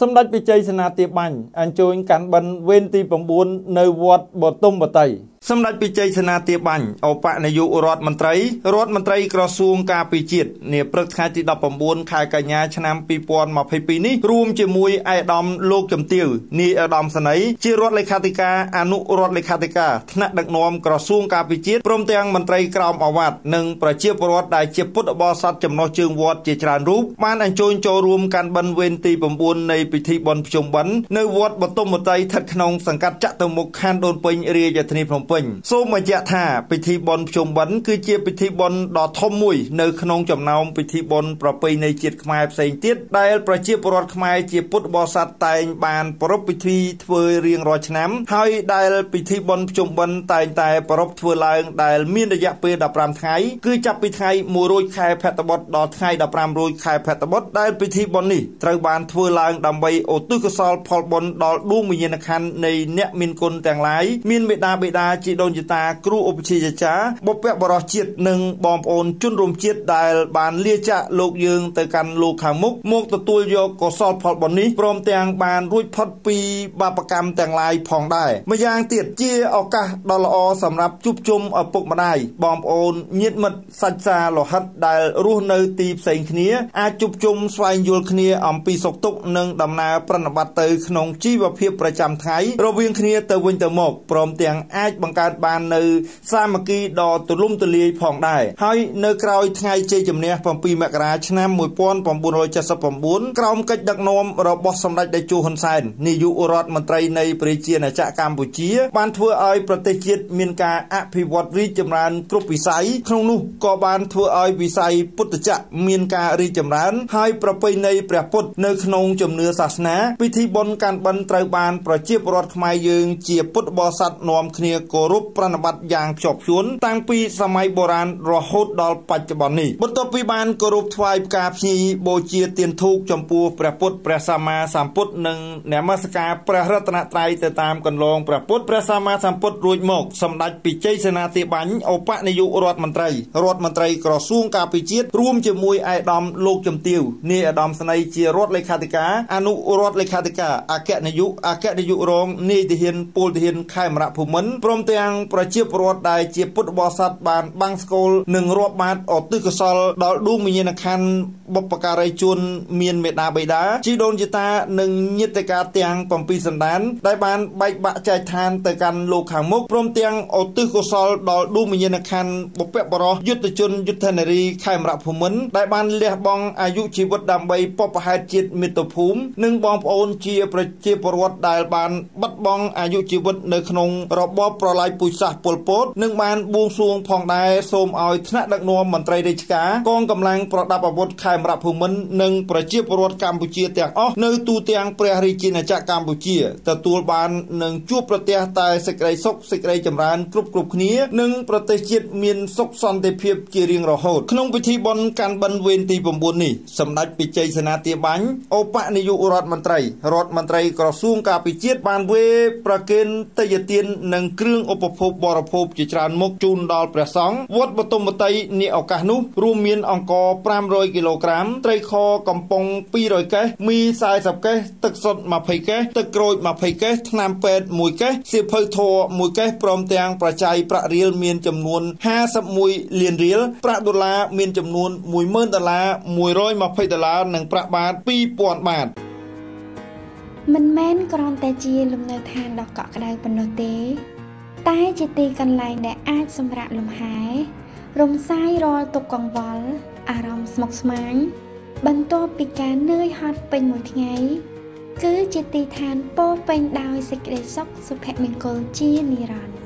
សម្ដេចវិជ័យសេនាទាបាញ់អញ្ជើញកាន់បិណ្ឌវេនទី9នៅវត្តបទុមបតី សម្ដេចពិជ័យសេនាទាបាញ់អបនាយករដ្ឋមន្ត្រីរដ្ឋមន្ត្រីក្រសួងការពារជាតិនាព្រឹកថ្ងៃទី19ខែកញ្ញាឆ្នាំ2022នេះរួមជាមួយឯកឧត្តមលោកជំទាវនាយឧត្តមសេនីយ៍ជារដ្ឋលេខាធិការអនុរដ្ឋលេខាធិការថ្នាក់ដឹកនាំក្រសួងការពារជាតិព្រមទាំងមន្ត្រីក្រមអាវ៉ាត់និងប្រជាពលរដ្ឋដែលជាពុទ្ធបរិស័ទចំណុះជើងវត្តជាច្រើនរូបបានអញ្ជើញចូលរួមកាន់បិណ្ឌវេនទី9នៃពិធីបុណ្យភ្ជុំបិណ្ឌនៅវត្តបទុមវតីស្ថិតក្នុងសង្កាត់ចតុមុខខណ្ឌដូនពេញរាជធានីភ្នំពេញពេញសូមបញ្ជាក់ថាពិធីបុណ្យភ្ជុំបិណ្ឌគឺជាពិធីបុណ្យដ៏ធំមួយនៅក្នុងចំណោមពិធីបុណ្យប្រពៃណីជាតិខ្មែរផ្សេងទៀតដែលប្រជាពលរដ្ឋខ្មែរជាពុទ្ធបរិស័ទតែងបានប្រារព្ធពិធីធ្វើរៀងរាល់ឆ្នាំ ហើយដែលពិធីបុណ្យភ្ជុំបិណ្ឌតែងតែប្រារព្ធធ្វើឡើងដែលមានរយៈពេល15ថ្ងៃគឺចាប់ពីថ្ងៃ1រោចខែភទ្របទដល់ថ្ងៃ15រោចខែភទ្របទដែលពិធីបុណ្យនេះត្រូវបានធ្វើឡើងដើម្បីឧទ្ទិសកុសលផលបុណ្យដល់ដួងវិញ្ញាណក្ខន្ធនៃអ្នកមានគុណទាំងឡាយមានមេដាបេដាជីដូនជីតាគ្រូឧបជាចារ្យបុព្វបុរសជាតិនិងបងប្អូនជនរួមជាតិដែល បានលាចាកលោកយើងទៅកាន់លោកខាងមុខមកទទួលយកកុសលផលបុណ្យនេះព្រមទាំងបានរួចផុតពីបាបកម្មទាំងឡាយផងដែរម្យ៉ាងទៀតជាឱកាសដ៏ល្អសម្រាប់ជួបជុំឪពុកម្ដាយបងប្អូនញាតិមិត្តសាច់សាលោហិតដែលរស់នៅទីផ្សេងគ្នាអាចជួបជុំស្វែងយល់គ្នាអំពីសុខទុក្ខនិងដំណើរប្រណិប័តទៅក្នុងជីវភាពប្រចាំថ្ងៃរវាងគ្នាទៅវិញទៅមកព្រមទាំងអាចបង្កើតបាននៅសាមគ្គីដ៏ទូលំទូលាយផងដែរហើយនៅក្រោយថ្ងៃជ័យជំនះ7មករាឆ្នាំ1979ក្រោមកិច្ចដឹកនាំរបស់សម្ដេចតេជោហ៊ុនសែននាយករដ្ឋមន្ត្រីនៃប្រជាណាចក្រកម្ពុជា បានធ្វើឲ្យប្រទេសជាតិមានការអភិវឌ្ឍរីកចម្រើនគ្រប់វិស័យក្នុងនោះក៏បានធ្វើឲ្យវិស័យពុទ្ធចក្រមានការរីកចម្រើន ហើយប្រពៃណីព្រះពុទ្ធនៅក្នុងជំនឿសាសនាពិធីបុណ្យកាន់បិណ្ឌត្រូវបានប្រជាពលរដ្ឋខ្មែរយើងជាពុទ្ធបរិស័ទនាំគ្នាគោរពប្រណិប័តយ៉ាងភ្ជាប់ខ្ជួនតាំងពីសម័យបុរាណរហូតដល់បច្ចុប្បន្ននេះបន្ទាប់ពីបានគោរពថ្វាយផ្កាភ្ញីបូជាទានធូបចំពោះព្រះពុទ្ធព្រះសម្មាសម្ពុទ្ធនិងនមស្ការព្រះរតនត្រ័យទៅតាមកន្លងព្រះពុទ្ធព្រះសម្មាសម្ពុទ្ធរួចមកសម្ដេចពិជ័យសេនាធិបាញ់ឧបនាយករដ្ឋមន្ត្រីរដ្ឋមន្ត្រីក្រសួងការពារជាតិរួមជាមួយឯកឧត្តមលោកជំទាវនាយឧត្តមស្នេហ៍ជារដ្ឋលេខាធិការអនុរដ្ឋលេខាធិការអគ្គនាយកអគ្គនាយករងនាយទាហានពលទាហានខេមរៈភូមិន្ទព្រមទាំងប្រជាពលរដ្ឋដែលជាពុទ្ធបរិស័ទបានបាំងស្គលនិងរាប់បាតឧទ្ទិសកុសលដល់ដួងវិញ្ញាណក្ខន្ធបុព្វការីជនមានមេដាបេដាជីដូនជីតានិងញាតិកាទាំង7សន្តាន ដែលបានបែកបាក់ចែកឋានទៅកាន់លោកខាងមុខព្រមទាំងឧទ្ទិសកុសលដល់ដួងវិញ្ញាណក្ខន្ធបុព្វបុរសយុទ្ធជនយុទ្ធនារីខេមរៈភូមិន្ទដែលបានលះបង់អាយុជីវិតដើម្បីបព្វហេតុជាតិមាតុភូមិនិងបងប្អូនជាប្រជាពលរដ្ឋដែលបានបាត់បង់អាយុជីវិតនៅក្នុងរបបប្រល័យពូជសាសន៍ប៉ុលពត និងបានបួងសួងផងដែរសូមឲ្យថ្នាក់ដឹកនាំមន្ត្រីរាជការកងកម្លាំងប្រដាប់អាវុធខេមរៈភូមិន្ទនិងប្រជាពលរដ្ឋកម្ពុជាទាំងអស់នៅទូទាំងព្រះរាជាណាចក្រកម្ពុជាទទួលបាននិងជួបប្រទះតែសេចក្តីសុខសេចក្តីចម្រើនគ្រប់គ្រប់គ្នានិងប្រទេសជាតិមានសុខសន្តិភាពជារៀងរហូតក្នុងពិធីបុណ្យកាន់បិណ្ឌវេនទី9នេះសម្ដេចពិជ័យសេនាទាបាញ់ឧបនាយករដ្ឋមន្ត្រីរដ្ឋមន្ត្រីក្រសួងការពារជាតិបានវេប្រគេនតេយ្យទាននិងគ្រឿងឧបភោគបរិភោគជាច្រើនមុខជូនដល់ព្រះសង្ឃវត្តបទុមវតីនាឱកាសនោះរួមមានអង្ករ500គីឡូក្រាមត្រីខកំប៉ុង200កេសមី40កេសទឹកសុទ្ធ20កេសទឹកក្រូច20កេសថ្នាំពេទ្យ1កេសសៀវភៅធម៌1កេសព្រមទាំងប្រជ័យប្រាក់រៀលមានចំនួន51លានរៀលប្រាក់ដុល្លារមានចំនួន10000ដុល្លារ120ដុល្លារនិងប្រាក់បាត2000បាតមិនមែនគ្រាន់តែជាលំនៅឋានដ៏កក់ក្ដៅប៉ុណ្ណោះទេ តែជាទីកន្លែងដែលអាចសម្រាកលំហែ រំសាយរាល់ទុក្ខកង្វល់អារម្មណ៍ស្មុគស្មាញបន្ទាប់ពីការនឿយហត់ពេញមួយថ្ងៃគឺជាទីឋានពោពេញដោយសេចក្តីសុខសុភមង្គលជានិរន្តរ៍